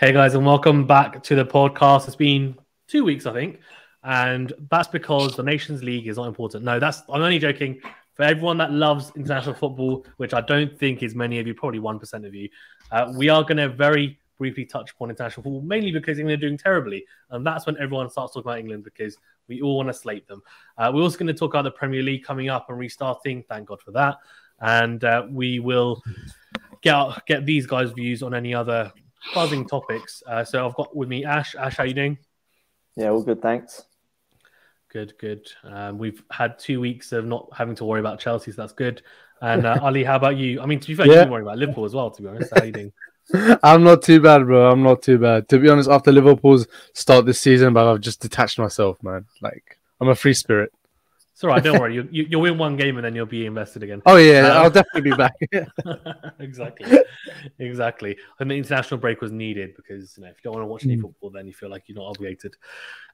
Hey guys, and welcome back to the podcast. It's been two weeks, I think, and that's because the Nations League is not important. No, that's I'm only joking. For everyone that loves international football, which I don't think is many of you, probably one percent of you, uh, we are going to very briefly touch upon international football, mainly because England are doing terribly, and that's when everyone starts talking about England because we all want to slate them. Uh, we're also going to talk about the Premier League coming up and restarting. Thank God for that, and uh, we will get out, get these guys' views on any other buzzing topics. Uh, so I've got with me Ash. Ash, how you doing? Yeah, all good, thanks. Good, good. Um, we've had two weeks of not having to worry about Chelsea, so that's good. And uh, Ali, how about you? I mean, to be fair, yeah. you didn't worry about Liverpool as well. To be honest, how you doing? I'm not too bad, bro. I'm not too bad. To be honest, after Liverpool's start this season, but I've just detached myself, man. Like I'm a free spirit. It's all right. Don't worry. You, you you'll win one game and then you'll be invested again. Oh yeah, um, I'll definitely be back. exactly, exactly. And the international break was needed because you know if you don't want to watch any mm. football, then you feel like you're not obligated.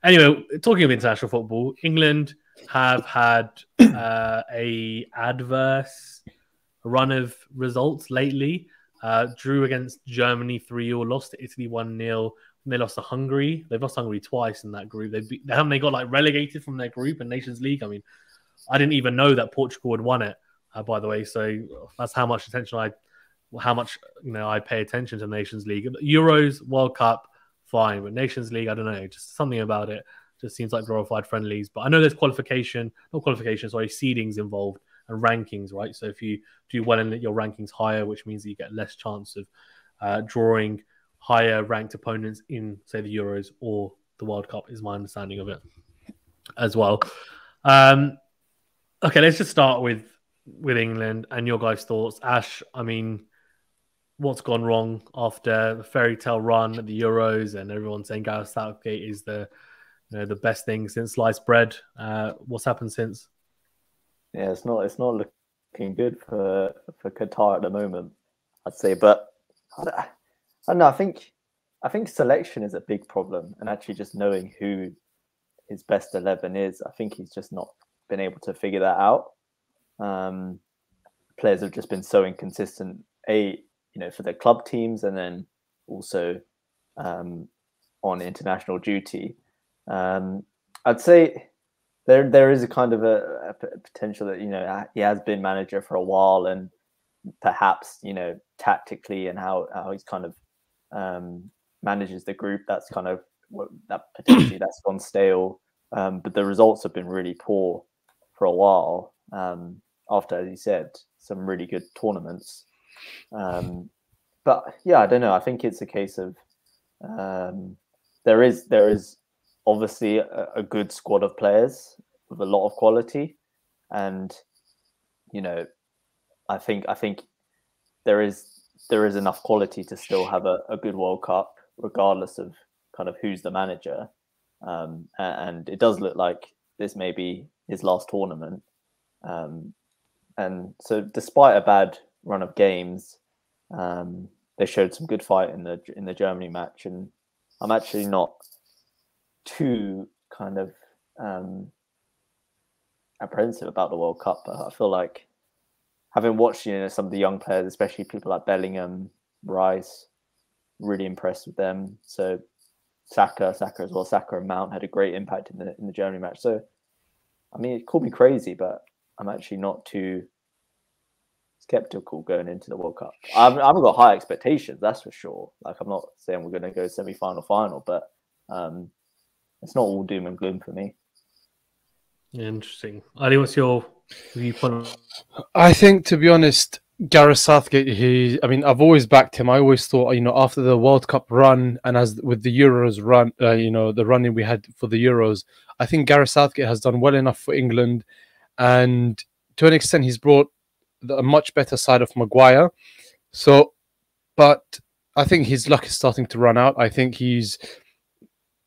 Anyway, talking of international football, England have had uh, a adverse run of results lately. Uh, drew against Germany 3 0, lost to Italy 1 0. They lost to Hungary. They've lost Hungary twice in that group. They beat, haven't they got like relegated from their group in Nations League. I mean, I didn't even know that Portugal had won it, uh, by the way. So that's how much attention I, how much you know I pay attention to Nations League. Euros, World Cup, fine, but Nations League, I don't know, just something about it just seems like glorified friendlies. But I know there's qualification, not qualification, sorry, seedings involved and rankings, right? So if you do well in your rankings higher, which means that you get less chance of uh, drawing higher ranked opponents in, say, the Euros or the World Cup, is my understanding of it as well. Um, okay, let's just start with with England and your guys' thoughts. Ash, I mean, what's gone wrong after the fairy tale run at the Euros and everyone saying Gareth Southgate is the you know, the best thing since sliced bread? Uh, what's happened since? Yeah, it's not it's not looking good for for Qatar at the moment, I'd say. But I I don't know. I think I think selection is a big problem, and actually just knowing who his best eleven is, I think he's just not been able to figure that out. Um, players have just been so inconsistent. A you know for their club teams, and then also um, on international duty. Um, I'd say there there is a kind of a, a, potential that you know he has been manager for a while and perhaps you know tactically and how how he's kind of um, manages the group that's kind of what that potentially that's gone stale. Um, but the results have been really poor for a while um, after as you said some really good tournaments. Um, but yeah i don't know. I think it's a case of um, there is there is obviously a, a, good squad of players with a lot of quality, and you know, I think I think there is there is enough quality to still have a, a good World Cup, regardless of kind of who's the manager. Um, and it does look like this may be his last tournament. Um, and so, despite a bad run of games, um, they showed some good fight in the in the Germany match, and I'm actually not too kind of um, apprehensive about the World Cup. But I feel like having watched you know some of the young players, especially people like Bellingham, Rice, really impressed with them. So Saka, Saka as well, Saka and Mount had a great impact in the in the Germany match. So I mean, it called me crazy, but I'm actually not too skeptical going into the World Cup. I haven't, I haven't got high expectations, that's for sure. Like I'm not saying we're going to go semi final, final, but um, it's not all doom and gloom for me. Interesting. Ali, what's your viewpoint? I think, to be honest, Gareth Southgate, he, I mean, I've always backed him. I always thought, you know, after the World Cup run and as with the Euros run, uh, you know, the running we had for the Euros, I think Gareth Southgate has done well enough for England. And to an extent, he's brought a much better side of Maguire. So, but I think his luck is starting to run out. I think he's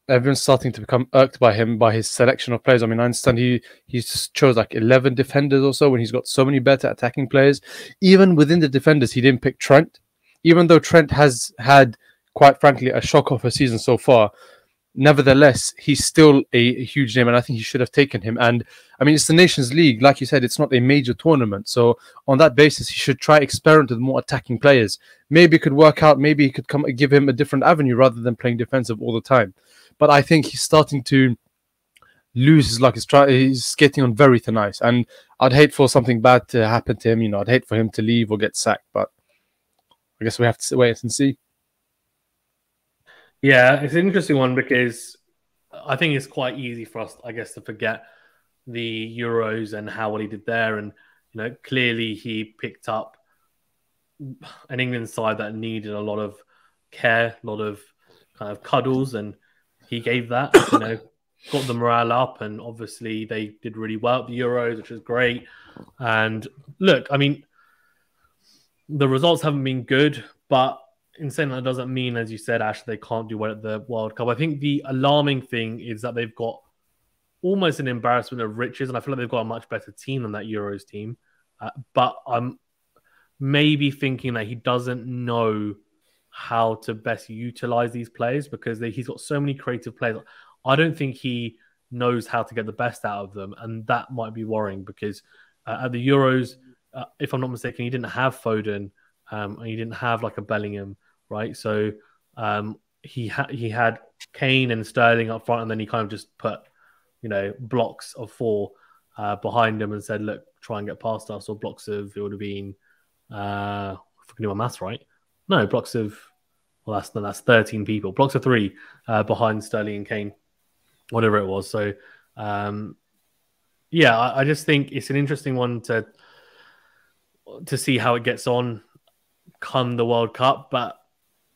everyone's starting to become irked by him by his selection of players. I mean, I understand he he chose like eleven defenders or so when he's got so many better attacking players. Even within the defenders, he didn't pick Trent, even though Trent has had quite frankly a shock of a season so far. nevertheless, he's still a, huge name, and I think he should have taken him. And I mean, it's the Nations League, like you said, it's not a major tournament. So on that basis, he should try experiment with more attacking players. Maybe it could work out. Maybe he could come give him a different avenue rather than playing defensive all the time. But I think he's starting to lose his luck. He's, try- he's skating on very thin ice, and I'd hate for something bad to happen to him. You know, I'd hate for him to leave or get sacked. But I guess we have to wait and see. Yeah, it's an interesting one because I think it's quite easy for us, I guess, to forget the Euros and how well he did there. And you know, clearly he picked up an England side that needed a lot of care, a lot of kind of cuddles, and he gave that. You know, got the morale up, and obviously they did really well at the Euros, which was great. And look, I mean, the results haven't been good, but in saying that doesn't mean, as you said, Ash, they can't do well at the World Cup. I think the alarming thing is that they've got almost an embarrassment of riches, and I feel like they've got a much better team than that Euros team. Uh, but I'm maybe thinking that he doesn't know how to best utilize these players because they, he's got so many creative players. I don't think he knows how to get the best out of them, and that might be worrying because uh, at the Euros, uh, if I'm not mistaken, he didn't have Foden, um, and he didn't have like a Bellingham, right? So um, he had he had Kane and Sterling up front, and then he kind of just put you know blocks of four uh, behind him and said, "Look, try and get past us," or blocks of it would have been uh, if I can do my maths right. No, blocks of well, that's no, that's thirteen people. Blocks of three uh, behind Sterling and Kane whatever it was. So, um, yeah, I, I, just think it's an interesting one to to see how it gets on come the World Cup. But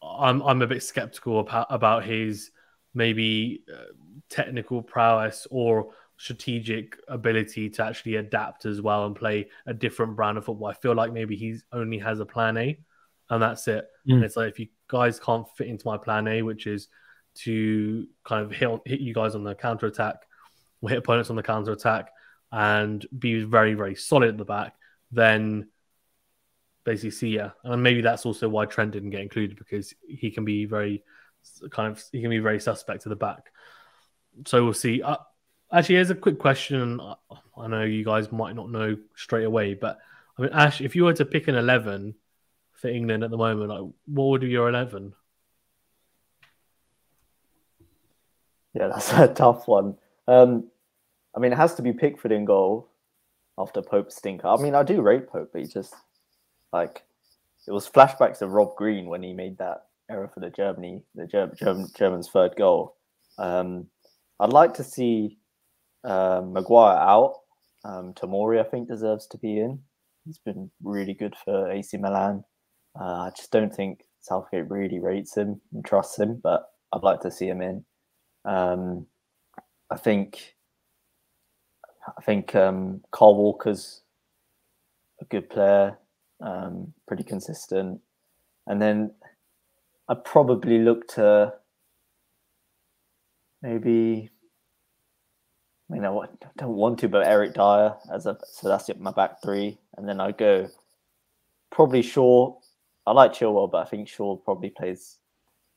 I'm I'm a bit skeptical about about his maybe uh, technical prowess or strategic ability to actually adapt as well and play a different brand of football. I feel like maybe he only has a plan A, and that's it. Mm. And it's like if you guys can't fit into my plan A, which is to kind of hit, hit you guys on the counter attack, or hit opponents on the counter attack, and be very, very solid at the back, then basically see ya. And maybe that's also why Trent didn't get included because he can be very kind of he can be very suspect to the back. So we'll see. Uh, actually, here's a quick question. I know you guys might not know straight away, but I mean, Ash, if you were to pick an eleven for England at the moment, like, what would be your eleven? Yeah, that's a tough one. Um, I mean, it has to be Pickford in goal after Pope stinker. I mean, I do rate Pope, but he just like it was flashbacks of Rob Green when he made that error for the Germany, the German, German's third goal. Um, I'd like to see uh, Maguire out. Um, Tomori, I think, deserves to be in. He's been really good for AC Milan. Uh, I just don't think Southgate really rates him and trusts him, but I'd like to see him in. Um, I think I think um, Kyle Walker's a good player, um, pretty consistent, and then I probably look to maybe. I mean, I don't want to, but Eric Dier as a so that's my back three, and then I go probably Shaw. I like Chilwell, but I think Shaw probably plays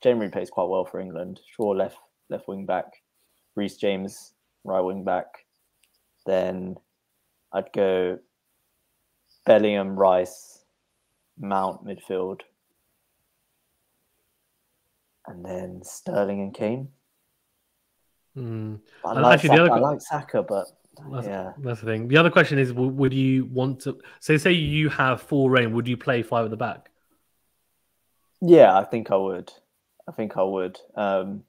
generally plays quite well for England. Shaw left left wing back, Reece James right wing back. Then I'd go Bellingham, Rice, Mount midfield, and then Sterling and Kane. Mm. I, like Actually, Saka, the other... I like Saka, but that's, yeah, that's the thing. The other question is, would you want to say, say you have full reign? Would you play five at the back? Yeah, I think I would. I think I would. Um,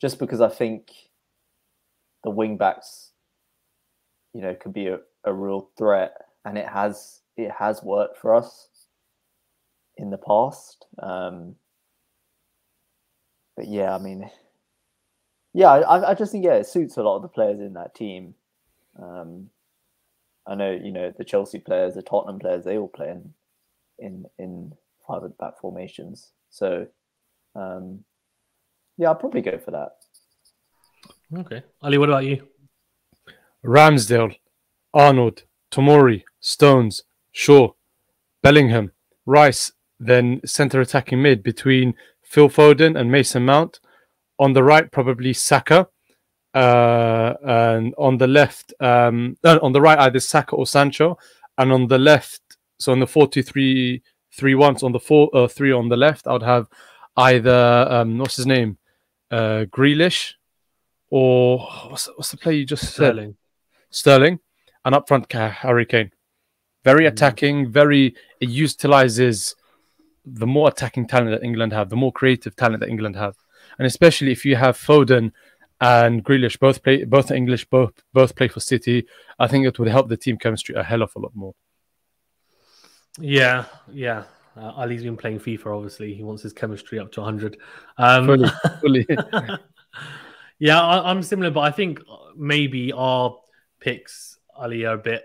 just because I think the wing backs, you know, could be a, a real threat, and it has it has worked for us in the past. Um, but yeah, I mean, yeah, I, I just think yeah, it suits a lot of the players in that team. Um, I know you know the Chelsea players, the Tottenham players, they all play in in in five at back formations. So um, yeah, I'll probably go for that. Okay. Ali, what about you? Ramsdale, Arnold, Tomori, Stones, Shaw, Bellingham, Rice, then centre attacking mid between Phil Foden and Mason Mount, On the right, probably Saka. Uh, and on the left, um, on the right, either Saka or Sancho. And on the left, so on the 4 2 3 3 1, on the 4 uh, 3 on the left, I would have either, um, what's his name? Uh, Grealish or what's, what's the play you just Sterling. said? Sterling. And up front, Harry Kane. Very Mhm. attacking, very, it utilizes the more attacking talent that England have, the more creative talent that England have. And especially if you have Foden and Grealish both play both English, both both play for City, I think it would help the team chemistry a hell of a lot more. Yeah, yeah. Uh, Ali's been playing FIFA. Obviously, he wants his chemistry up to 100. Um, Fully, fully. yeah, I, I'm similar, but I think maybe our picks, Ali, are a bit.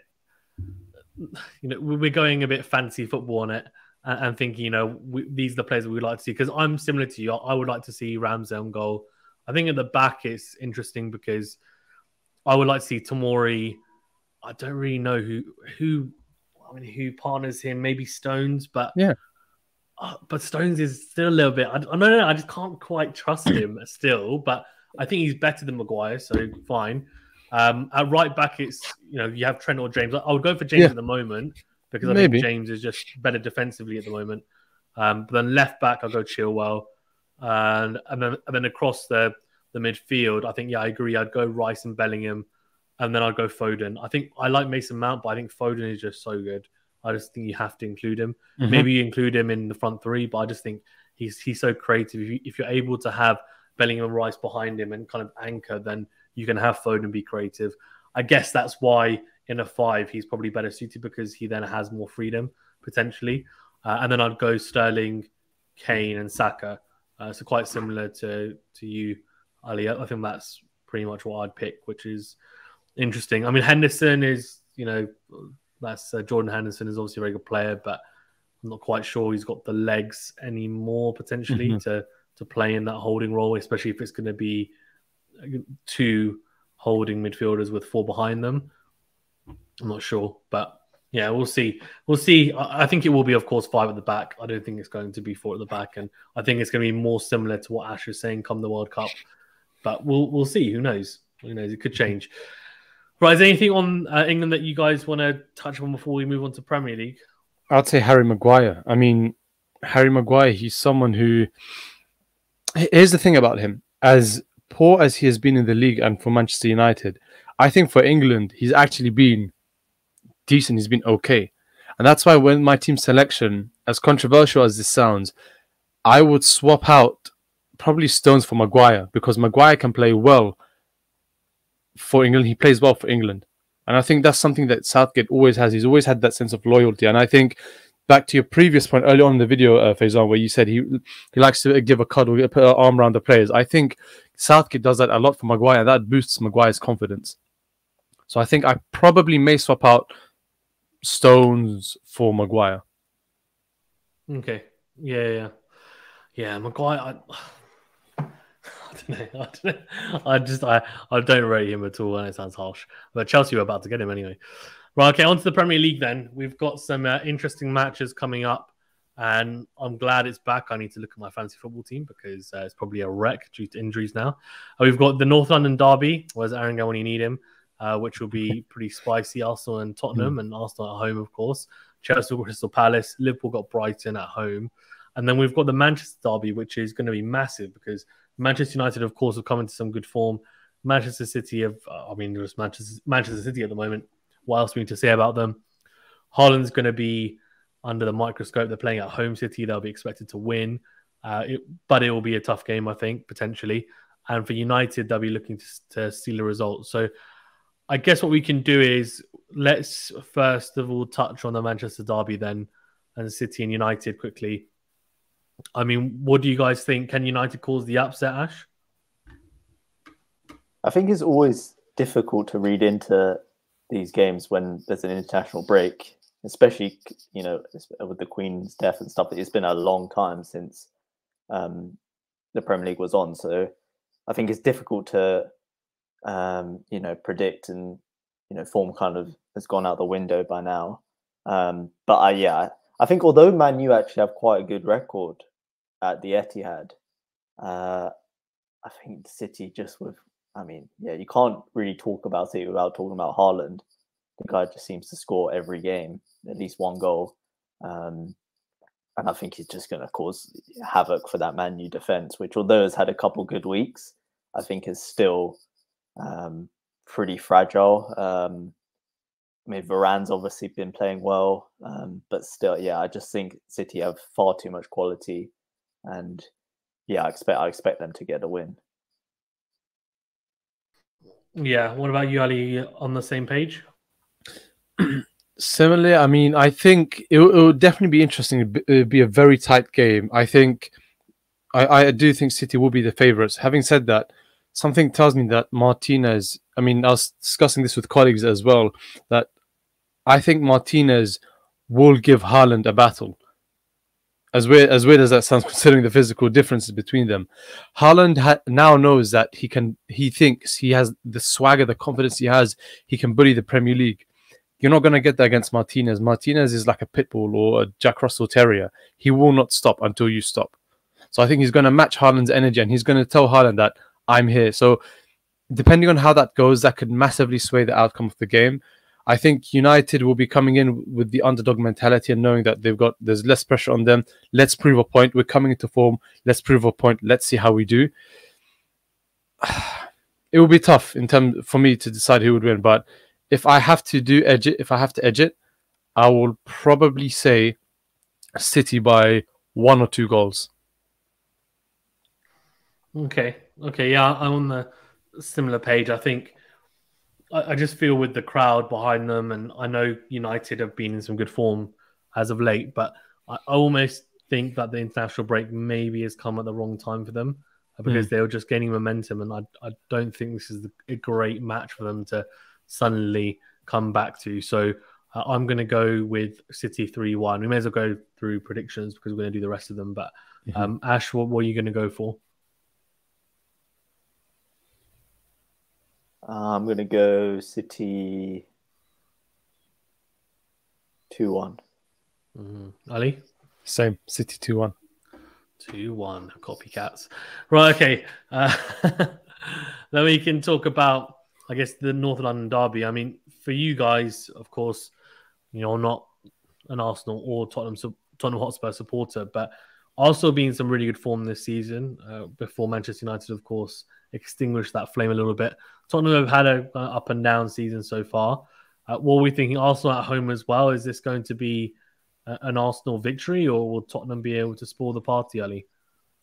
You know, we- we're going a bit fancy football on it, and, and thinking, you know, we, these are the players we'd like to see. Because I'm similar to you. I would like to see Ramsey on goal. I think at the back it's interesting because I would like to see Tomori. I don't really know who who I mean who partners him. Maybe Stones, but Yeah. Uh, but Stones is still a little bit. I, I don't know. I just can't quite trust him still. But I think he's better than Maguire, so fine. Um, at right back, it's you know you have Trent or James. I, I would go for James Yeah. at the moment because I Maybe. think James is just better defensively at the moment. Um, but then left back, I'll go Chilwell, and and then and then across the the midfield, I think yeah, I agree. I'd go Rice and Bellingham, and then I'd go Foden. I think I like Mason Mount, but I think Foden is just so good. I just think you have to include him. Mhm. Maybe you include him in the front three, but I just think he's he's so creative. If, you, if you're able to have Bellingham and Rice behind him and kind of anchor, then you can have Foden be creative. I guess that's why in a five he's probably better suited because he then has more freedom potentially. Uh, and then I'd go Sterling, Kane, and Saka. Uh, so quite similar to to you, Ali. I think that's pretty much what I'd pick, which is interesting. I mean, Henderson is you know that's uh, Jordan Henderson is obviously a very good player, but I'm not quite sure he's got the legs anymore potentially Mhm. to to play in that holding role, especially if it's going to be uh, two holding midfielders with four behind them. I'm not sure, but yeah, we'll see. We'll see. I I think it will be, of course, five at the back. I don't think it's going to be four at the back, and I think it's going to be more similar to what Ash is saying come the World Cup. But we'll we'll see. Who knows? Who knows? It could change. Right, is there anything on uh, England that you guys want to touch on before we move on to Premier League? I'd say Harry Maguire. I mean, Harry Maguire, he's someone who. Here's the thing about him. As poor as he has been in the league and for Manchester United, I think for England, he's actually been decent. He's been okay. And that's why when my team selection, as controversial as this sounds, I would swap out probably Stones for Maguire because Maguire can play well for England. He plays well for England. And I think that's something that Southgate always has. He's always had that sense of loyalty. And I think back to your previous point earlier on in the video, uh, Faison, where you said he he likes to give a cuddle, put an arm around the players. I think Southgate does that a lot for Maguire. and That boosts Maguire's confidence. So I think I probably may swap out Stones for Maguire. Okay. Yeah, yeah, yeah. Maguire. I, I don't know. I don't know. I just I, I don't rate him at all, and it sounds harsh. But Chelsea were about to get him anyway. Right. Okay. On to the Premier League then. We've got some uh, interesting matches coming up, and I'm glad it's back. I need to look at my fantasy football team because uh, it's probably a wreck due to injuries now. Uh, we've got the North London Derby. Where's Aaron going when you need him? Uh, which will be pretty spicy. Arsenal and Tottenham, and Arsenal at home, of course. Chelsea got Crystal Palace, Liverpool got Brighton at home, and then we've got the Manchester derby, which is going to be massive because Manchester United, of course, have come into some good form. Manchester City have, uh, I mean, there's Manchester Manchester City at the moment. What else we need to say about them? Haaland's going to be under the microscope. They're playing at home City. They'll be expected to win, uh, it, but it will be a tough game, I think, potentially. And for United, they'll be looking to, to steal a result. So I guess what we can do is let's first of all touch on the Manchester derby then and City and United quickly. I mean, what do you guys think? Can United cause the upset, Ash? I think it's always difficult to read into these games when there's an international break, especially you know with the Queen's death and stuff. It's been a long time since um, the Premier League was on, so I think it's difficult to um, you know predict and you know form kind of has gone out the window by now. Um, but I yeah, I think although Man U actually have quite a good record at the Etihad, uh, I think City just with, I mean, yeah, you can't really talk about it without talking about Haaland. The guy just seems to score every game, at least one goal. Um, and I think he's just going to cause havoc for that Man U defense, which, although has had a couple good weeks, I think is still um, pretty fragile. Um, I mean, Varane's obviously been playing well, um, but still, yeah, I just think City have far too much quality, and yeah, I expect I expect them to get a win. Yeah. What about you, Ali? On the same page? Similarly, I mean, I think it, it would definitely be interesting. It would uh, be a very tight game. I think, I, I do think City will be the favourites. Having said that, something tells me that Martinez. I mean, I was discussing this with colleagues as well. That I think Martinez will give Haaland a battle. As weird as weird as that sounds, considering the physical differences between them, Haaland ha- now knows that he can. He thinks he has the swagger, the confidence he has. He can bully the Premier League. You're not going to get that against Martinez. Martinez is like a pit bull or a Jack Russell Terrier. He will not stop until you stop. So I think he's going to match Haaland's energy and he's going to tell Haaland that I'm here. So depending on how that goes, that could massively sway the outcome of the game. I think United will be coming in with the underdog mentality and knowing that they've got there's less pressure on them. Let's prove a point. We're coming into form. Let's prove a point. Let's see how we do. It will be tough in terms for me to decide who would win, but if I have to do edge it, if I have to edge it, I will probably say City by one or two goals. Okay. Okay. Yeah, I'm on the similar page. I think I, I just feel with the crowd behind them, and I know United have been in some good form as of late, but I almost think that the international break maybe has come at the wrong time for them because mm. they were just gaining momentum, and I, I don't think this is a great match for them to suddenly come back to. So uh, I'm going to go with City 3 1. We may as well go through predictions because we're going to do the rest of them. But mm-hmm. um, Ash, what, what are you going to go for? Uh, I'm going to go City 2 one mm-hmm. Ali? Same, City 2 1. 2 1. Copycats. Right, okay. Uh, then we can talk about, I guess, the North London Derby. I mean, for you guys, of course, you know, not an Arsenal or Tottenham, Tottenham Hotspur supporter, but also being some really good form this season uh, before Manchester United, of course, extinguished that flame a little bit. Tottenham have had a, up and down season so far. Uh, what are we thinking? Arsenal at home as well. Is this going to be a, an Arsenal victory, or will Tottenham be able to spoil the party, Ali?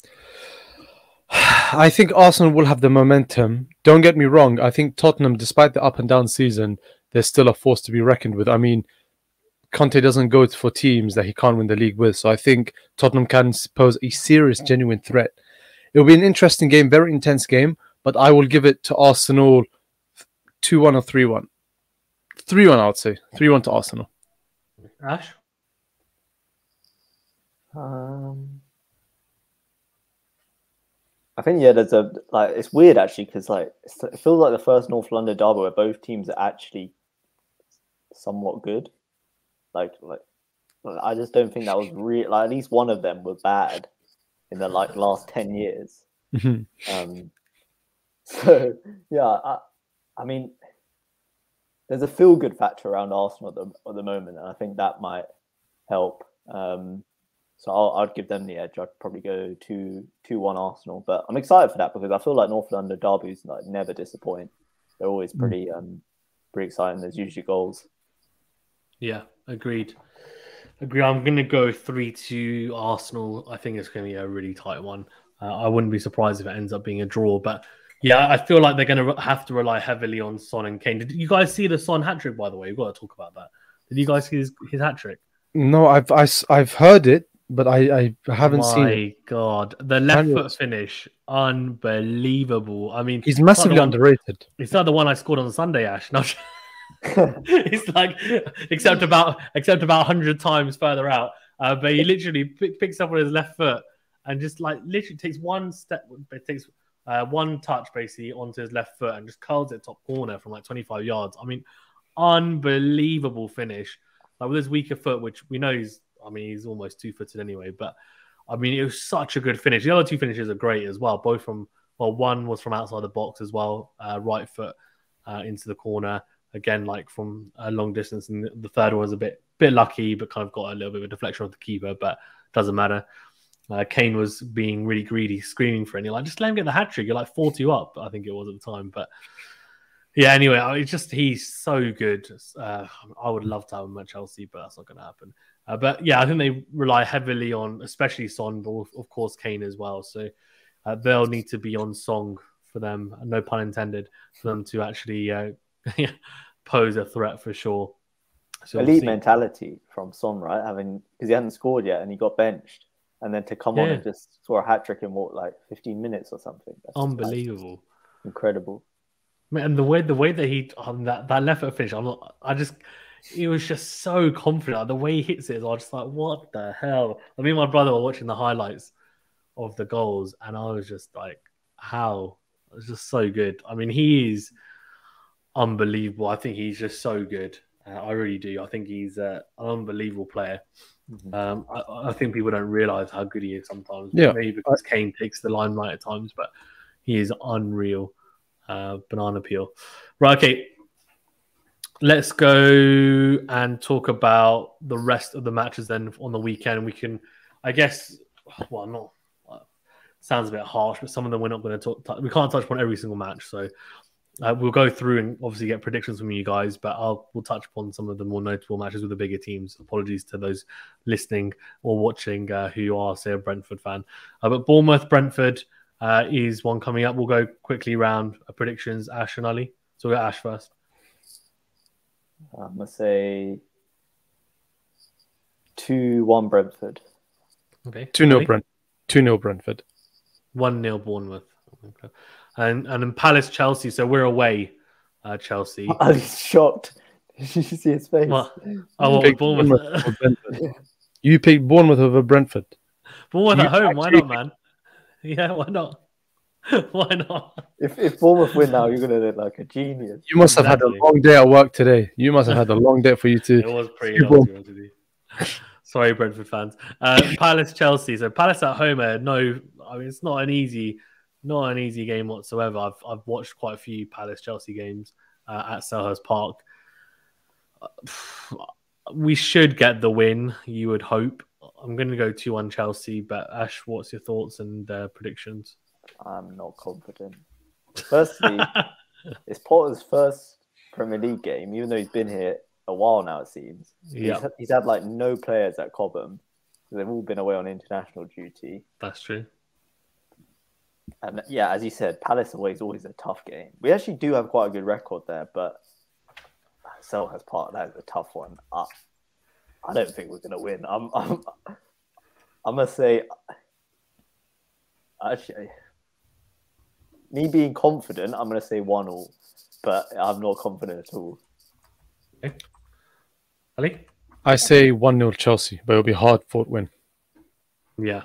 I think Arsenal will have the momentum. Don't get me wrong. I think Tottenham, despite the up and down season, they're still a force to be reckoned with. I mean, Conte doesn't go for teams that he can't win the league with. So I think Tottenham can pose a serious, genuine threat. It will be an interesting game, very intense game, but I will give it to Arsenal 2 1 or 3 1. 3 1, I would say. 3 1 to Arsenal. Ash? Um, I think yeah, there's a like it's weird actually because like it feels like the first North London derby where both teams are actually somewhat good. Like like I just don't think that was real. Like at least one of them were bad in the like last ten years. Mm-hmm. Um, so yeah, I, I mean, there's a feel good factor around Arsenal at the, at the moment, and I think that might help. Um, so I'll, I'd give them the edge. I'd probably go two two one Arsenal, but I'm excited for that because I feel like North London derbies like never disappoint. They're always mm. pretty um pretty exciting. There's usually goals. Yeah, agreed. Agree. I'm going to go three to Arsenal. I think it's going to be a really tight one. Uh, I wouldn't be surprised if it ends up being a draw, but yeah, I feel like they're going to have to rely heavily on Son and Kane. Did you guys see the Son hat trick? By the way, we've got to talk about that. Did you guys see his, his hat trick? No, I've I, have i have heard it, but I, I haven't My seen. My God, the left foot finish, unbelievable. I mean, he's massively underrated. It's not the one I scored on Sunday, Ash. Not. it's like except about except about hundred times further out. Uh, but he literally p- picks up on his left foot and just like literally takes one step, it takes uh, one touch basically onto his left foot and just curls it top corner from like 25 yards. I mean, unbelievable finish. Like with his weaker foot, which we know he's, I mean, he's almost two footed anyway. But I mean, it was such a good finish. The other two finishes are great as well, both from Well, one was from outside the box as well, uh, right foot uh, into the corner again, like from a long distance. And the third one was a bit bit lucky, but kind of got a little bit of a deflection of the keeper, but doesn't matter. Uh, Kane was being really greedy, screaming for it. And you're like, just let him get the hat trick. You're like 40 up, I think it was at the time. But yeah, anyway, it's just he's so good. Uh, I would love to have him at Chelsea, but that's not going to happen. Uh, but yeah, I think they rely heavily on, especially Son, but of course Kane as well. So uh, they'll need to be on song for them, no pun intended, for them to actually uh, pose a threat for sure. So Elite mentality from Son, right? Having because he hadn't scored yet and he got benched, and then to come yeah. on and just score a hat trick in what like 15 minutes or something. That's Unbelievable, incredible. And the way the way that he on that that left foot finish, I'm not. I just he was just so confident. The way he hits it, I was just like, what the hell? I mean, my brother were watching the highlights of the goals, and I was just like, how? It was just so good. I mean, he is unbelievable. I think he's just so good. Uh, I really do. I think he's uh, an unbelievable player. Mm-hmm. Um, I, I, think people don't realize how good he is sometimes. Yeah. Maybe because Kane takes the limelight at times, but he is unreal. Uh, banana peel. Right. Okay. Let's go and talk about the rest of the matches then on the weekend. We can, I guess, well, not sounds a bit harsh, but some of them we're not going to talk. We can't touch upon every single match, so uh, we'll go through and obviously get predictions from you guys, but I'll we'll touch upon some of the more notable matches with the bigger teams. Apologies to those listening or watching uh, who are say a Brentford fan. Uh, but Bournemouth Brentford uh, is one coming up. We'll go quickly around uh, predictions. Ash and Ali. So we'll get Ash first. I'm gonna say two one Brentford. Okay. Two 0 Brent. Two 0 Brentford. One 0 Bournemouth. Okay and and in Palace Chelsea. So we're away, uh, Chelsea. I was shocked. Did you see his face? What? Oh, what, Bournemouth. Bournemouth you picked Bournemouth over Brentford. Bournemouth at home. Why not, man? Yeah, why not? why not? If if Bournemouth win now, you're gonna look like a genius. You must exactly. have had a long day at work today. You must have had a long day for you to. It was pretty long. Sorry, Brentford fans. Uh, Palace Chelsea. So Palace at home. Uh, no, I mean it's not an easy not an easy game whatsoever. I've I've watched quite a few Palace Chelsea games uh, at Selhurst Park. We should get the win. You would hope. I'm going to go two one Chelsea. But Ash, what's your thoughts and uh, predictions? I'm not confident. Firstly, it's Potter's first Premier League game, even though he's been here a while now. It seems. Yeah. He's, he's had like no players at Cobham. Because they've all been away on international duty. That's true. And yeah, as you said, Palace away is always a tough game. We actually do have quite a good record there, but Selhurst Park that is a tough one. I, I don't think we're gonna win. I'm I'm I'm gonna say actually me being confident, I'm gonna say one all, but I'm not confident at all. Okay. Ali? I say one 0 Chelsea, but it'll be hard fought win. Yeah.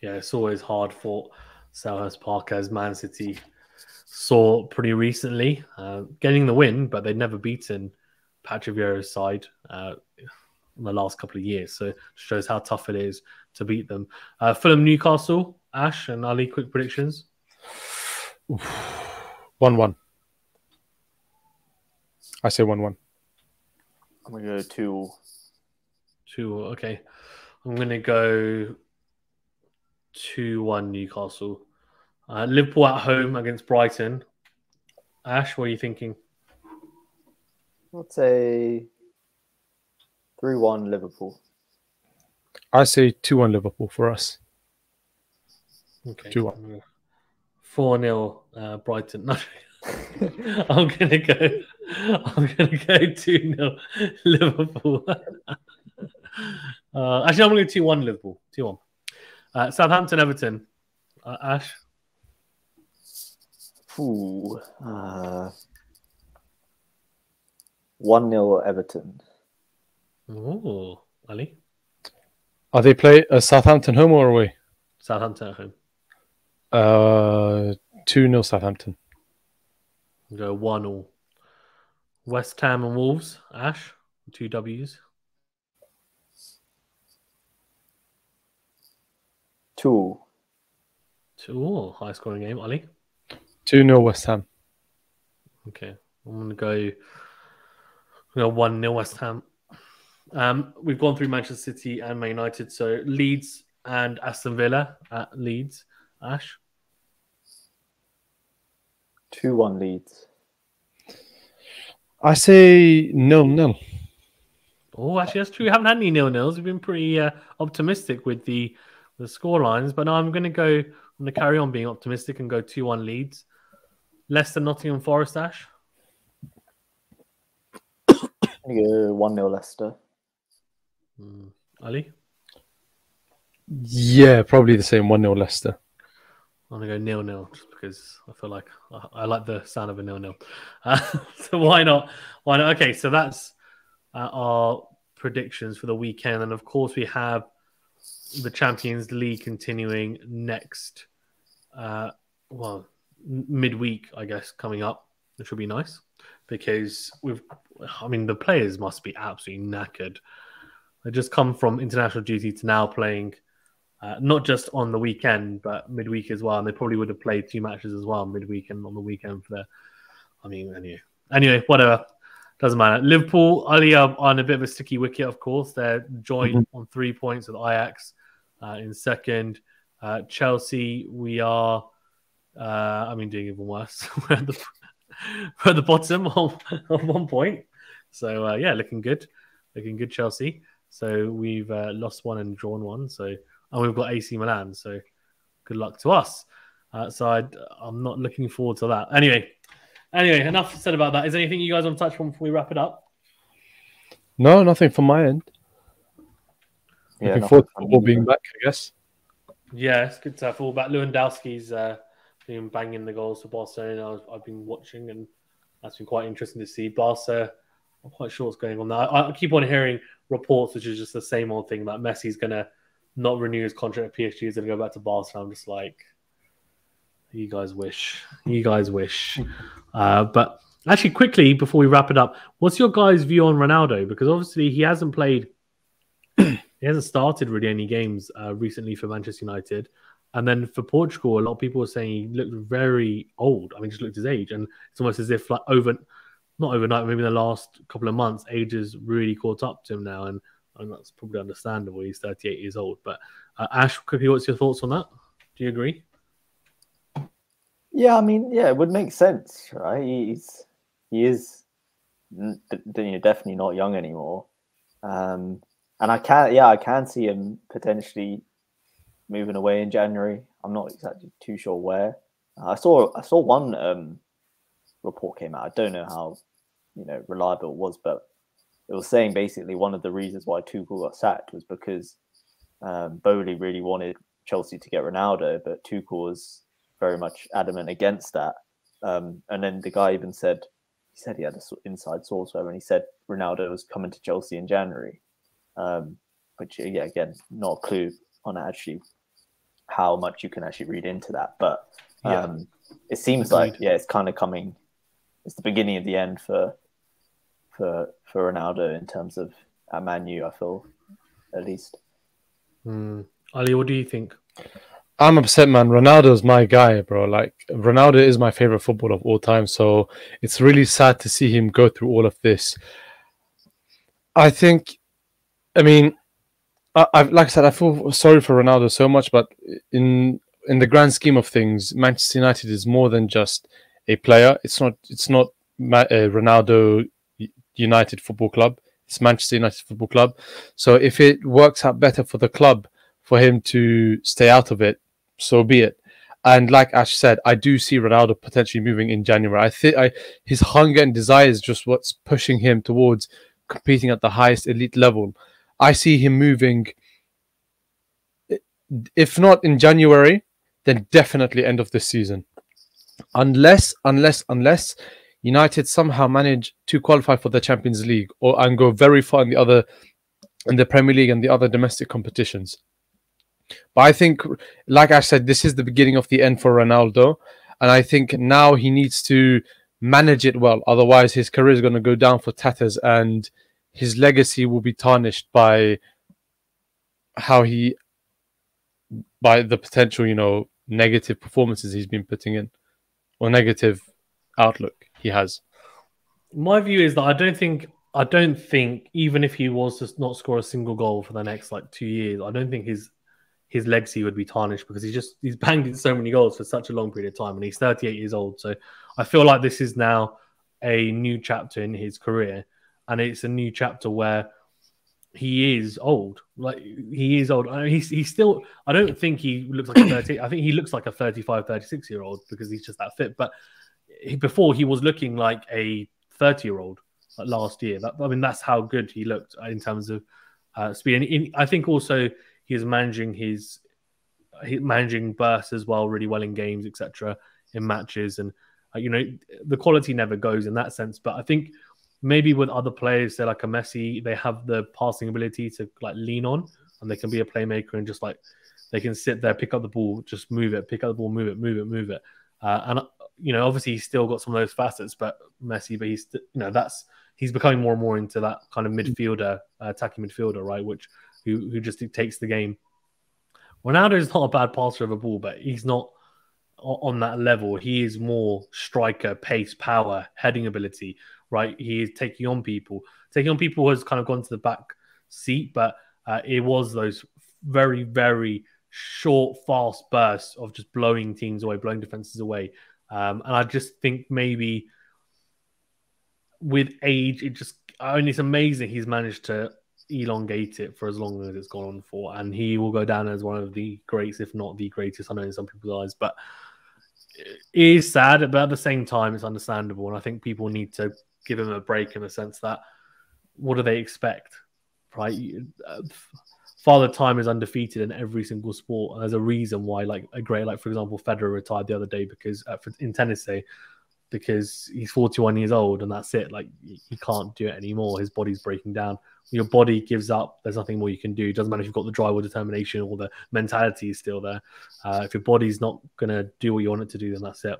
Yeah, it's always hard fought. Selhurst Park as Man City saw pretty recently, uh, getting the win, but they'd never beaten Patrick Vieira's side uh, in the last couple of years. So it shows how tough it is to beat them. Uh, Fulham Newcastle, Ash and Ali, quick predictions. 1 1. I say 1 1. I'm going to go 2 2 Okay. I'm going to go 2 1 Newcastle. Uh, Liverpool at home against Brighton. Ash, what are you thinking? I'd say 3 1 Liverpool. I say 2 1 Liverpool for us. Okay. 2 1. 4 0 uh, Brighton. No. I'm gonna go. I'm gonna go two 0 Liverpool. uh, actually, I'm gonna go two one Liverpool. Two one. Uh, Southampton, Everton. Uh, Ash. Ooh, uh, one 0 Everton. Oh, Ali. Are they play uh, Southampton home or away? Southampton at home. Uh, two 0 Southampton. Go one all. West Ham and Wolves. Ash, two Ws. Two. Two. High scoring game, Ali. 2 0 West Ham. Okay, I'm gonna go. I'm gonna one 0 West Ham. Um, we've gone through Manchester City and Man United, so Leeds and Aston Villa at Leeds. Ash, 2 1 Leeds. I say nil nil. oh, actually, that's true. We haven't had any nil nils. We've been pretty uh, optimistic with the the score lines, but now I'm gonna go. I'm gonna carry on being optimistic and go two one Leeds. Leicester, Nottingham Forest. Ash, I'm gonna go 1 0 Leicester. Hmm. Ali. Yeah, probably the same 1 0 Leicester. I'm gonna go nil nil just because I feel like I, I like the sound of a nil nil. Uh, so why not? Why not? Okay, so that's uh, our predictions for the weekend, and of course we have the Champions League continuing next. Uh, well, midweek, I guess, coming up, which will be nice because we've. I mean, the players must be absolutely knackered. They just come from international duty to now playing uh, not just on the weekend, but midweek as well. And they probably would have played two matches as well midweek and on the weekend for the. I mean, anyway, anyway, whatever. Doesn't matter. Liverpool, Ali are on a bit of a sticky wicket, of course. They're joined on three points with Ajax in second. Uh, Chelsea, we are, uh, I mean, doing even worse. we're, at the, we're at the bottom of, one point. So, uh, yeah, looking good. Looking good, Chelsea. So we've uh, lost one and drawn one. So and we've got AC Milan. So good luck to us. Uh, so I, I'm not looking forward to that. Anyway, anyway, enough said about that. Is anything you guys want to touch on before we wrap it up? No, nothing from my end. Yeah, Looking nothing forward to football being back, I guess. Yeah, it's good to have fullback. Lewandowski's uh, been banging the goals for Barcelona. I've, I've been watching, and that's been quite interesting to see. Barca, I'm quite sure what's going on there. I, I keep on hearing reports, which is just the same old thing that Messi's going to not renew his contract at PSG. He's going to go back to Barcelona. I'm just like, you guys wish. You guys wish. Uh, but actually, quickly before we wrap it up, what's your guys' view on Ronaldo? Because obviously he hasn't played, he hasn't started really any games uh, recently for Manchester United. And then for Portugal, a lot of people were saying he looked very old. I mean, just looked his age, and it's almost as if like over, not overnight, maybe in the last couple of months, age has really caught up to him now, and, and that's probably understandable. He's 38 years old. But uh, Ash, quickly, what's your thoughts on that? Do you agree? Yeah, I mean, yeah, it would make sense, right? He's he is definitely not young anymore, um, and I can, yeah, I can see him potentially moving away in January. I'm not exactly too sure where. I saw I saw one um, report came out. I don't know how you know reliable it was, but it was saying basically one of the reasons why Tuchel got sacked was because um, Boehly really wanted Chelsea to get Ronaldo, but Tuchel was very much adamant against that. Um, and then the guy even said he said he had an inside source, whatever, and he said Ronaldo was coming to Chelsea in January. Um, which yeah, again, not a clue on actually how much you can actually read into that, but Yeah. um, it seems like yeah, it's kind of coming. It's the beginning of the end for for for Ronaldo in terms of at Man U. I feel at least. Hmm. Ali, what do you think? I'm upset, man. Ronaldo's my guy, bro. Like Ronaldo is my favorite footballer of all time. So it's really sad to see him go through all of this. I think, I mean, I, I've like I said, I feel sorry for Ronaldo so much, but in in the grand scheme of things, Manchester United is more than just a player. It's not. It's not Ma- uh, Ronaldo United Football Club. It's Manchester United Football Club. So if it works out better for the club for him to stay out of it, so be it. And like Ash said, I do see Ronaldo potentially moving in January. I think his hunger and desire is just what's pushing him towards competing at the highest elite level. I see him moving, if not in January, then definitely end of this season. Unless, unless, unless United somehow manage to qualify for the Champions League or and go very far in the other in the Premier League and the other domestic competitions. But I think, like I said, this is the beginning of the end for Ronaldo. And I think now he needs to manage it well. Otherwise, his career is going to go down for tatters and his legacy will be tarnished by how he, by the potential, you know, negative performances he's been putting in. or negative outlook he has. My view is that I don't think I don't think even if he was to not score a single goal for the next like two years, I don't think his his legacy would be tarnished because he's just he's banged in so many goals for such a long period of time and he's 38 years old. So I feel like this is now a new chapter in his career and it's a new chapter where he is old. Like he is old. I mean, he's he's still. I don't think he looks like a thirty. I think he looks like a 35, 36 year old because he's just that fit. But he, before he was looking like a thirty year old like last year. That, I mean, that's how good he looked in terms of uh, speed. And in, I think also he is managing his, his managing bursts as well, really well in games, etc. In matches, and uh, you know the quality never goes in that sense. But I think maybe with other players, they're like a Messi, they have the passing ability to like lean on, and they can be a playmaker and just like they can sit there, pick up the ball, just move it, pick up the ball, move it, move it, move it. Uh, and you know, obviously, he's still got some of those facets, but Messi, but he's you know that's he's becoming more and more into that kind of midfielder, uh, attacking midfielder, right? Which who who just takes the game. Ronaldo is not a bad passer of a ball, but he's not on that level. He is more striker, pace, power, heading ability right? He is taking on people. Taking on people has kind of gone to the back seat, but uh, it was those very, very short, fast bursts of just blowing teams away, blowing defenses away. Um, and I just think maybe with age, it just, I mean, it's amazing he's managed to elongate it for as long as it's gone on for. And he will go down as one of the greats, if not the greatest. I know in some people's eyes, but it is sad, but at the same time, it's understandable. And I think people need to give him a break in the sense that what do they expect, right? Father Time is undefeated in every single sport, and there's a reason why, like a great, like for example, Federer retired the other day because uh, in tennis, say because he's 41 years old and that's it. Like he can't do it anymore. His body's breaking down. Your body gives up. There's nothing more you can do. It doesn't matter if you've got the drive or determination or the mentality is still there. Uh, if your body's not gonna do what you want it to do, then that's it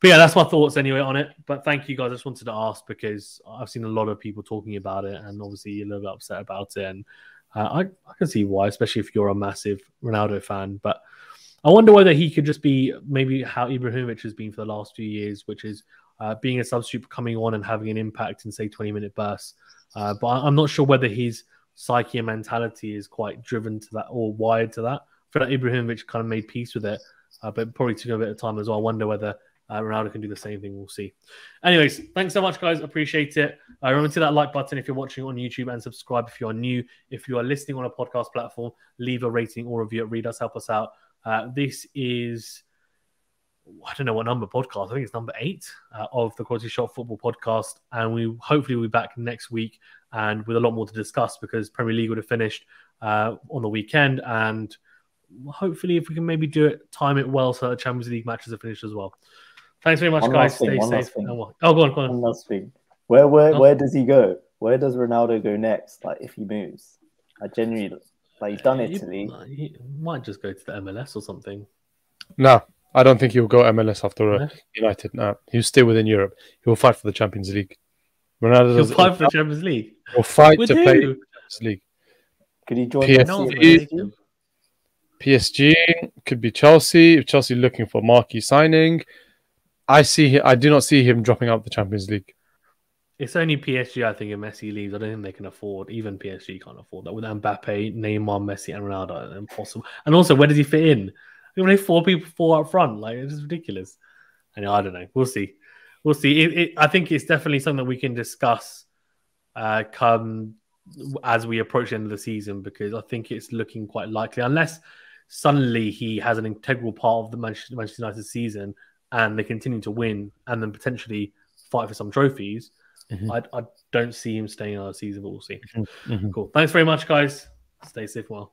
but yeah, that's my thoughts anyway on it. But thank you guys. I just wanted to ask because I've seen a lot of people talking about it, and obviously a little bit upset about it. And uh, I, I can see why, especially if you're a massive Ronaldo fan. But I wonder whether he could just be maybe how Ibrahimovic has been for the last few years, which is uh, being a substitute, coming on and having an impact in say 20 minute bursts. Uh, but I'm not sure whether his psyche and mentality is quite driven to that or wired to that. I feel like Ibrahimovic kind of made peace with it, uh, but probably took a bit of time as well. I wonder whether uh, Ronaldo can do the same thing. We'll see. Anyways, thanks so much, guys. Appreciate it. Uh, remember to that like button if you're watching on YouTube and subscribe if you are new. If you are listening on a podcast platform, leave a rating or review. It Read us, help us out. Uh, this is. I don't know what number podcast. I think it's number eight uh, of the Quality Shot Football podcast, and we hopefully will be back next week and with a lot more to discuss because Premier League would have finished uh, on the weekend, and hopefully if we can maybe do it, time it well so the Champions League matches are finished as well. Thanks very much, one guys. Stay safe. Oh, go on, go on. One last thing. Where where oh. where does he go? Where does Ronaldo go next? Like if he moves, I genuinely like he's done Italy. He, he might just go to the MLS or something. No, I don't think he'll go MLS after uh, United. No, he'll stay within Europe. He will fight for the Champions League. Ronaldo he'll fight for the Champions League. He'll fight With to who? play the Champions League. Could he join PSG? PSG could be Chelsea. If Chelsea looking for marquee signing, I see. I do not see him dropping out the Champions League. It's only PSG, I think, if Messi leaves. I don't think they can afford. Even PSG can't afford that with Mbappe, Neymar, Messi, and Ronaldo. Impossible. And also, where does he fit in? We only four people, four up front. Like it's ridiculous. And I don't know. We'll see. We'll see. It, it, I think it's definitely something that we can discuss uh, come as we approach the end of the season because I think it's looking quite likely, unless suddenly he has an integral part of the Manchester United season and they continue to win and then potentially fight for some trophies, mm-hmm. I, I, don't see him staying another season, but we'll see. Mm-hmm. Cool. Thanks very much, guys. Stay safe well.